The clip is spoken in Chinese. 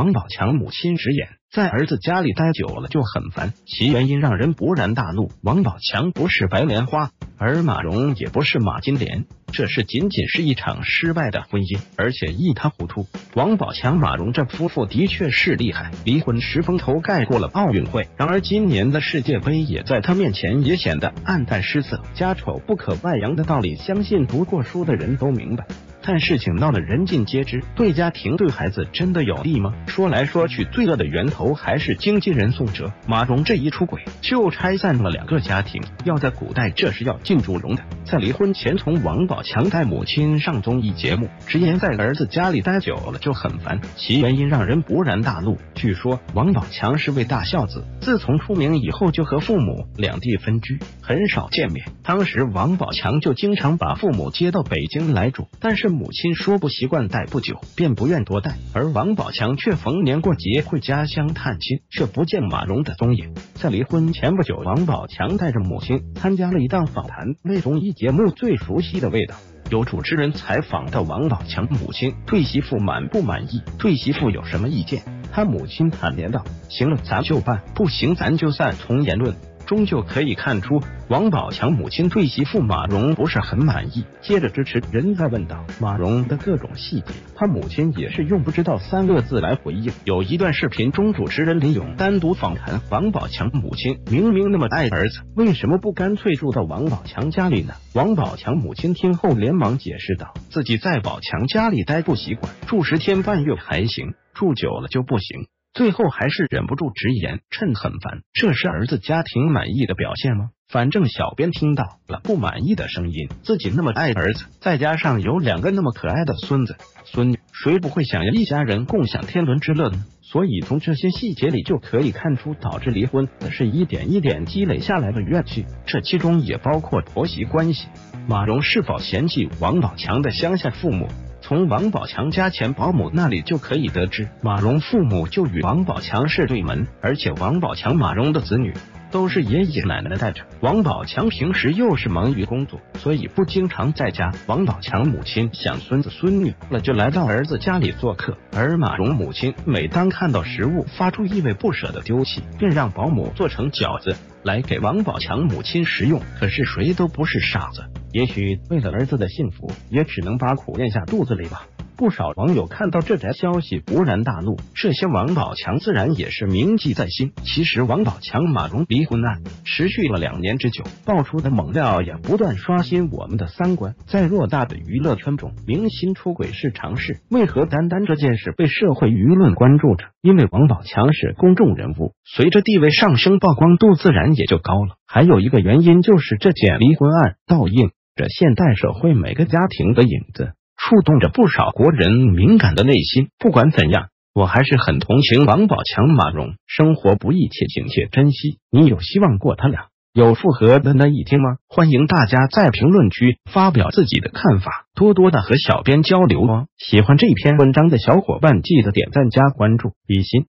王宝强母亲直言，在儿子家里待久了就很烦，其原因让人勃然大怒。王宝强不是白莲花，而马蓉也不是马金莲，这是仅仅是一场失败的婚姻，而且一塌糊涂。王宝强、马蓉这夫妇的确是厉害，离婚时风头盖过了奥运会。然而今年的世界杯也在他面前也显得黯淡失色，家丑不可外扬的道理，相信读过书的人都明白。但事情闹得人尽皆知，对家庭对孩子真的有利吗？说来说去，罪恶的源头还是经纪人宋哲、马蓉这一出轨，就拆散了两个家庭。要在古代，这是要进猪笼的。在离婚前，从王宝强带母亲上综艺节目，直言在儿子家里待久了就很烦，其原因让人勃然大怒。据说王宝强是位大孝子，自从出名以后就和父母两地分居，很少见面。当时王宝强就经常把父母接到北京来住，但是。母亲说不习惯带不久，便不愿多带。而王宝强却逢年过节会家乡探亲，却不见马蓉的踪影。在离婚前不久，王宝强带着母亲参加了一档访谈类综艺节目《最熟悉的味道》。有主持人采访到王宝强母亲对媳妇满不满意，对媳妇有什么意见？他母亲坦言道：“行了，咱就办；不行，咱就散。”从言论。中就可以看出，王宝强母亲对媳妇马蓉不是很满意。接着，支持人在问道马蓉的各种细节，他母亲也是用不知道三个字来回应。有一段视频中，主持人李咏单独访谈王宝强母亲，明明那么爱儿子，为什么不干脆住到王宝强家里呢？王宝强母亲听后连忙解释道，自己在宝强家里待不习惯，住十天半月还行，住久了就不行。最后还是忍不住直言，趁很烦，这是儿子家庭满意的表现吗？反正小编听到了不满意的声音，自己那么爱儿子，再加上有两个那么可爱的孙子孙女，谁不会想要一家人共享天伦之乐呢？所以从这些细节里就可以看出，导致离婚的是一点一点积累下来的怨气，这其中也包括婆媳关系。马蓉是否嫌弃王宝强的乡下父母？从王宝强家前保姆那里就可以得知，马蓉父母就与王宝强是对门，而且王宝强、马蓉的子女都是爷爷奶奶带着。王宝强平时又是忙于工作，所以不经常在家。王宝强母亲想孙子孙女了，就来到儿子家里做客，而马蓉母亲每当看到食物发出异味，不舍得丢弃，便让保姆做成饺子来给王宝强母亲食用。可是谁都不是傻子。也许为了儿子的幸福，也只能把苦咽下肚子里吧。不少网友看到这则消息勃然大怒，这些王宝强自然也是铭记在心。其实王宝强马蓉离婚案持续了两年之久，爆出的猛料也不断刷新我们的三观。在偌大的娱乐圈中，明星出轨是常事，为何单单这件事被社会舆论关注着？因为王宝强是公众人物，随着地位上升，曝光度自然也就高了。还有一个原因就是这件离婚案倒映现代社会每个家庭的影子。触动着不少国人敏感的内心。不管怎样，我还是很同情王宝强、马蓉。生活不易，且请且珍惜。你有希望过他俩有复合的那一天吗？欢迎大家在评论区发表自己的看法，多多的和小编交流哦。喜欢这篇文章的小伙伴，记得点赞加关注，比心。